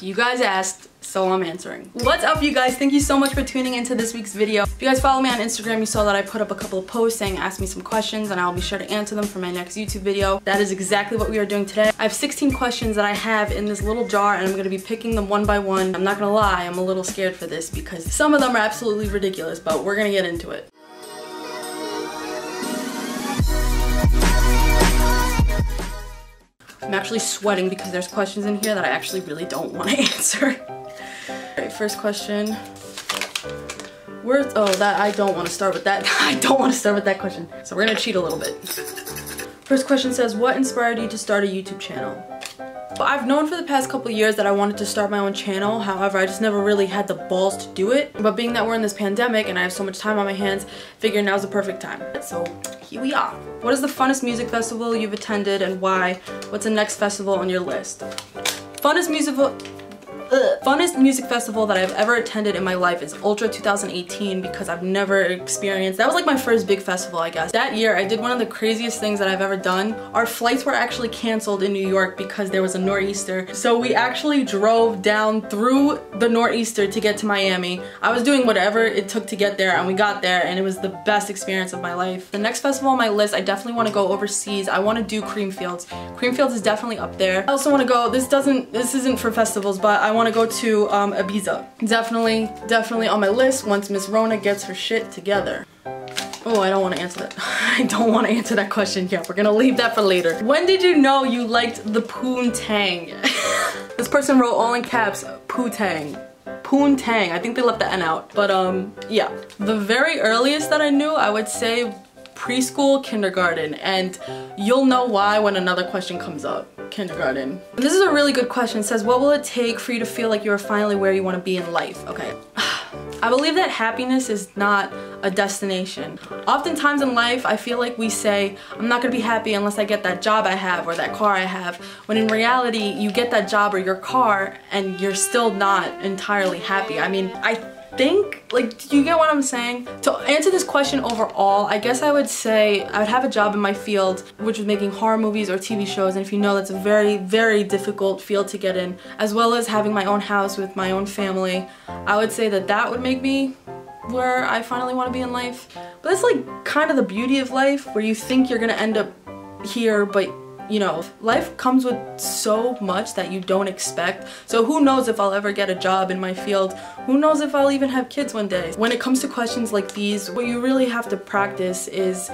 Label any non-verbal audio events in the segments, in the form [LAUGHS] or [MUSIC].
You guys asked, so I'm answering. What's up you guys? Thank you so much for tuning into this week's video. If you guys follow me on Instagram, you saw that I put up a couple of posts saying ask me some questions and I'll be sure to answer them for my next YouTube video. That is exactly what we are doing today. I have 16 questions that I have in this little jar and I'm gonna be picking them one by one. I'm not gonna lie, I'm a little scared for this because some of them are absolutely ridiculous, but we're gonna get into it. I'm actually sweating because there's questions in here that I actually really don't want to [LAUGHS] answer. Alright, first question. Where's, oh, that, I don't want to start with that. [LAUGHS] I don't want to start with that question. So we're gonna cheat a little bit. First question says, what inspired you to start a YouTube channel? I've known for the past couple years that I wanted to start my own channel. However, I just never really had the balls to do it. But being that we're in this pandemic and I have so much time on my hands, figure now's the perfect time. So here we are. What is the funnest music festival you've attended and why? What's the next festival on your list? Funnest musical Ugh. Funnest music festival that I've ever attended in my life is Ultra 2018 because I've never experienced, that was like my first big festival I guess. That year I did one of the craziest things that I've ever done. Our flights were actually canceled in New York because there was a nor'easter. So we actually drove down through the nor'easter to get to Miami. I was doing whatever it took to get there and we got there and it was the best experience of my life. The next festival on my list, I definitely want to go overseas. I want to do Creamfields. Creamfields is definitely up there. I also want to go, this doesn't, this isn't for festivals, but I want to go to um, Ibiza. Definitely, definitely on my list once Miss Rona gets her shit together. Oh, I don't want to answer that. [LAUGHS] I don't want to answer that question yet. We're gonna leave that for later. When did you know you liked the poontang? [LAUGHS] this person wrote all in caps, poontang. Poontang. I think they left the N out. But um, yeah. The very earliest that I knew, I would say preschool, kindergarten, and you'll know why when another question comes up. Kindergarten. And this is a really good question. It says, what will it take for you to feel like you are finally where you want to be in life? Okay. [SIGHS] I believe that happiness is not a destination. Oftentimes in life, I feel like we say, I'm not gonna be happy unless I get that job I have or that car I have, when in reality, you get that job or your car and you're still not entirely happy. I mean, I think, like, do you get what I'm saying? To answer this question overall, I guess I would say I would have a job in my field, which is making horror movies or TV shows, and if you know, that's a very, very difficult field to get in, as well as having my own house with my own family. I would say that that would make me where I finally want to be in life. But that's like kind of the beauty of life, where you think you're gonna end up here, but you know, life comes with so much that you don't expect. So who knows if I'll ever get a job in my field? Who knows if I'll even have kids one day? When it comes to questions like these, what you really have to practice is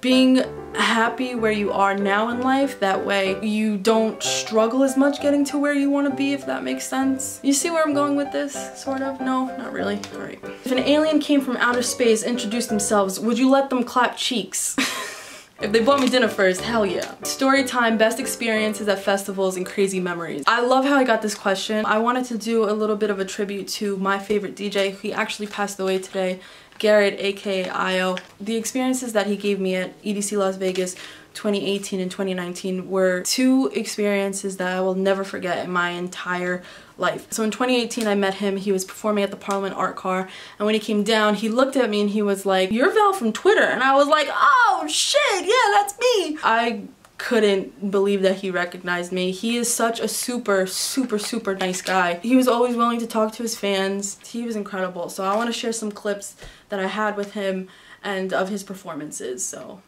being happy where you are now in life. That way you don't struggle as much getting to where you want to be if that makes sense. You see where i'm going with this? Sort of? No not really. All right. If an alien came from outer space introduced themselves would you let them clap cheeks [LAUGHS] If they bought me dinner first, hell yeah. Story time, best experiences at festivals and crazy memories. I love how I got this question. I wanted to do a little bit of a tribute to my favorite DJ. He actually passed away today, Garrett aka i_o. The experiences that he gave me at EDC Las Vegas 2018 and 2019 were two experiences that I will never forget in my entire life. So in 2018 I met him, he was performing at the Parliament Art Car and when he came down he looked at me and he was like, you're Val from Twitter and I was like, oh shit, yeah that's me. I couldn't believe that he recognized me. He is such a super, super, super nice guy. He was always willing to talk to his fans. He was incredible. So I want to share some clips that I had with him and of his performances. So.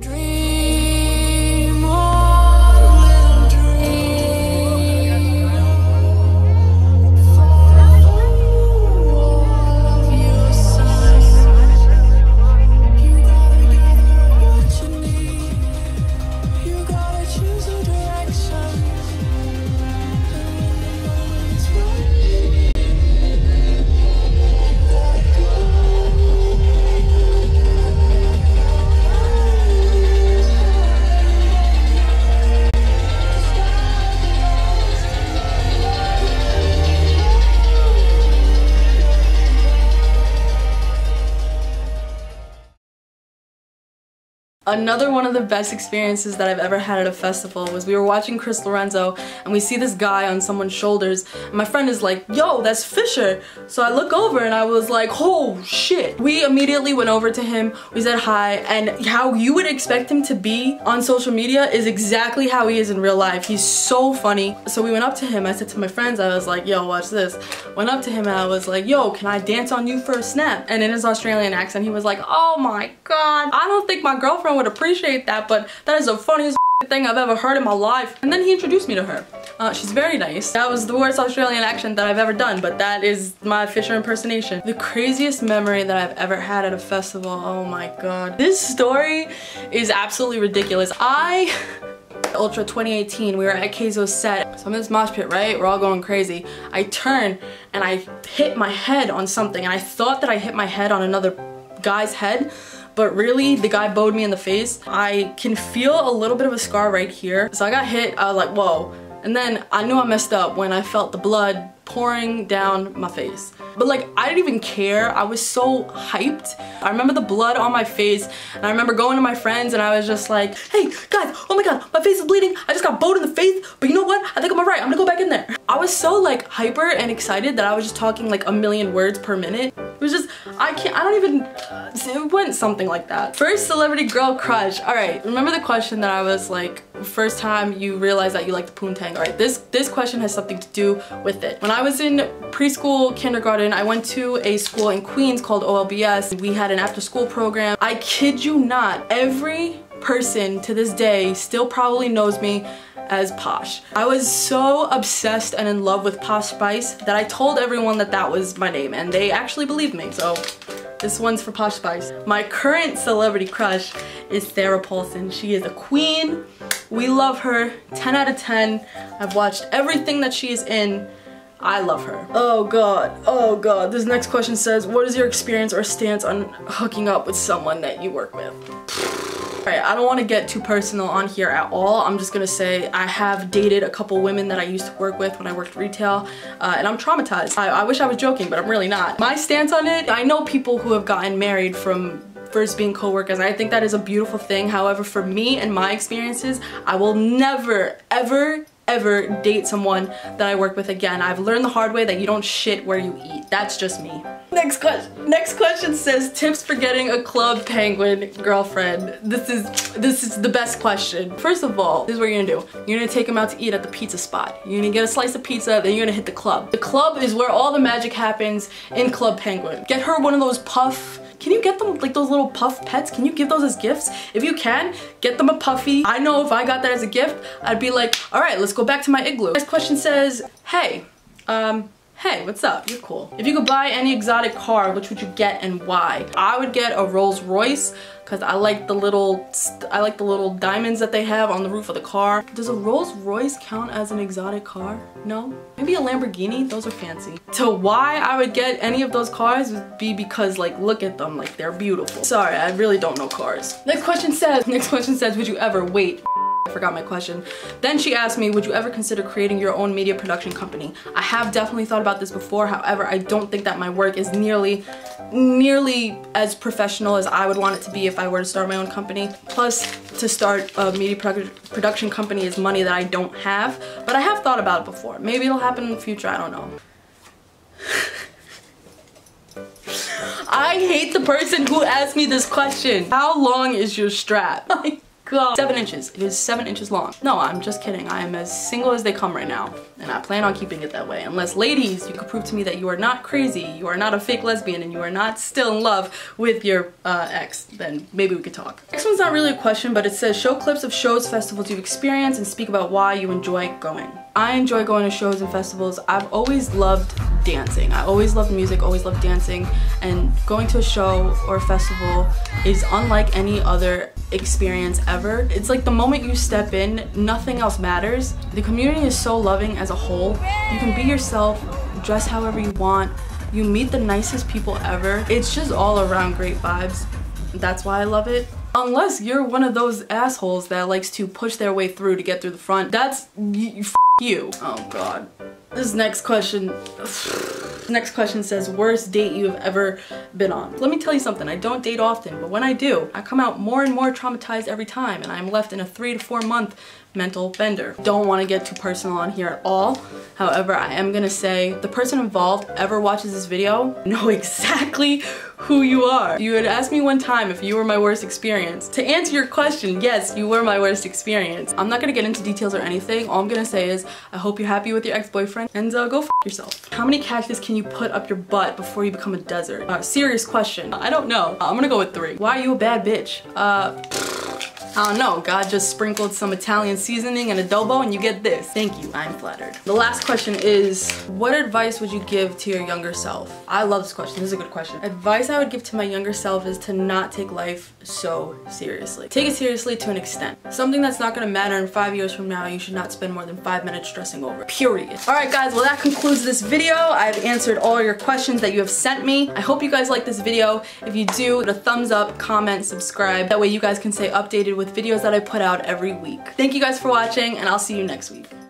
Dream Another one of the best experiences that I've ever had at a festival was we were watching Chris Lorenzo and we see this guy on someone's shoulders my friend is like, yo, that's Fisher. So I look over and I was like, oh shit. We immediately went over to him, we said hi, and how you would expect him to be on social media is exactly how he is in real life. He's so funny. So we went up to him, I said to my friends, I was like, yo, watch this. Went up to him and I was like, yo, can I dance on you for a snap? And in his Australian accent, he was like, oh my god, I don't think my girlfriend would appreciate that, but that is the funniest [LAUGHS] thing I've ever heard in my life. And then he introduced me to her. Uh, she's very nice. That was the worst Australian accent that I've ever done, but that is my Fisher impersonation. The craziest memory that I've ever had at a festival, oh my god. This story is absolutely ridiculous. I [LAUGHS] Ultra 2018, we were at Kayzo's set. So I'm in this mosh pit, right? We're all going crazy. I turn and I hit my head on something and I thought that I hit my head on another guy's head, but really the guy bowed me in the face. I can feel a little bit of a scar right here. So I got hit, I was like, whoa. And then I knew I messed up when I felt the blood pouring down my face. But like, I didn't even care. I was so hyped. I remember the blood on my face and I remember going to my friends and I was just like, hey guys, oh my god, my face is bleeding. I just got bowed in the face, but you know what? I think I'm alright. I'm gonna go back in there. I was so like hyper and excited that I was just talking like a million words per minute. It was just, I can't, I don't even, uh, it went something like that. First celebrity girl crush. All right, remember the question that I was like, first time you realize that you like the poontang. All right, this, this question has something to do with it. When I was in preschool, kindergarten, I went to a school in Queens called OLBS. We had an after school program. I kid you not, every person to this day still probably knows me as Posh. I was so obsessed and in love with Posh Spice that I told everyone that that was my name and they actually believed me, so this one's for Posh Spice. My current celebrity crush is Sarah Paulson. She is a queen. We love her, 10 out of 10. I've watched everything that she is in. I love her. Oh god, oh god. This next question says, what is your experience or stance on hooking up with someone that you work with? [SIGHS] [LAUGHS] Alright, I don't want to get too personal on here at all. I'm just gonna say I have dated a couple women that I used to work with when I worked retail, uh, and I'm traumatized. I, I wish I was joking, but I'm really not. My stance on it, I know people who have gotten married from first being co-workers. I think that is a beautiful thing. However, for me and my experiences, I will never, ever ever date someone that I work with again. I've learned the hard way that you don't shit where you eat. That's just me. Next question. Next question says tips for getting a club penguin girlfriend. This is this is the best question. First of all, this is what you're gonna do. You're gonna take them out to eat at the pizza spot. You're gonna get a slice of pizza, then you're gonna hit the club. The club is where all the magic happens in Club Penguin. Get her one of those puff can you get them like those little puff pets? Can you give those as gifts? If you can, get them a puffy. I know if I got that as a gift, I'd be like, all right, let's go back to my igloo. This question says, hey, um, hey, what's up? You're cool. If you could buy any exotic car, which would you get and why? I would get a Rolls Royce because I like the little I like the little diamonds that they have on the roof of the car. Does a Rolls Royce count as an exotic car? No? Maybe a Lamborghini? Those are fancy. To why I would get any of those cars would be because like look at them like they're beautiful. Sorry, I really don't know cars. Next question says, next question says, would you ever wait I forgot my question. Then she asked me, would you ever consider creating your own media production company? I have definitely thought about this before. However, I don't think that my work is nearly, nearly as professional as I would want it to be if I were to start my own company. Plus, to start a media produ production company is money that I don't have. But I have thought about it before. Maybe it'll happen in the future, I don't know. [LAUGHS] I hate the person who asked me this question. How long is your strap? [LAUGHS] god. Seven inches. It is seven inches long. No, I'm just kidding. I am as single as they come right now. And I plan on keeping it that way. Unless ladies, you can prove to me that you are not crazy, you are not a fake lesbian, and you are not still in love with your uh, ex, then maybe we could talk. Next one's not really a question, but it says show clips of shows, festivals you've experienced, and speak about why you enjoy going. I enjoy going to shows and festivals. I've always loved dancing. I always loved music, always loved dancing, and going to a show or a festival is unlike any other experience ever. It's like the moment you step in, nothing else matters. The community is so loving as a whole. You can be yourself, dress however you want. You meet the nicest people ever. It's just all around great vibes. That's why I love it. Unless you're one of those assholes that likes to push their way through to get through the front. That's you. you. Oh god. This next question. [SIGHS] Next question says, worst date you have ever been on. Let me tell you something, I don't date often, but when I do, I come out more and more traumatized every time and I'm left in a three to four month mental bender. Don't want to get too personal on here at all. However, I am gonna say the person involved ever watches this video [LAUGHS] know exactly who you are. You had asked me one time if you were my worst experience. To answer your question, yes, you were my worst experience. I'm not gonna get into details or anything. All I'm gonna say is I hope you're happy with your ex-boyfriend and uh, go f yourself. How many cactus can you put up your butt before you become a desert? Uh, serious question. I don't know. I'm gonna go with three. Why are you a bad bitch? Uh, I don't know, God just sprinkled some Italian seasoning and adobo and you get this. Thank you, I'm flattered. The last question is, what advice would you give to your younger self? I love this question, this is a good question. Advice I would give to my younger self is to not take life so seriously. Take it seriously to an extent. Something that's not gonna matter in five years from now, you should not spend more than five minutes stressing over, period. All right guys, well that concludes this video. I've answered all your questions that you have sent me. I hope you guys like this video. If you do, a thumbs up, comment, subscribe. That way you guys can stay updated with videos that I put out every week. Thank you guys for watching and I'll see you next week.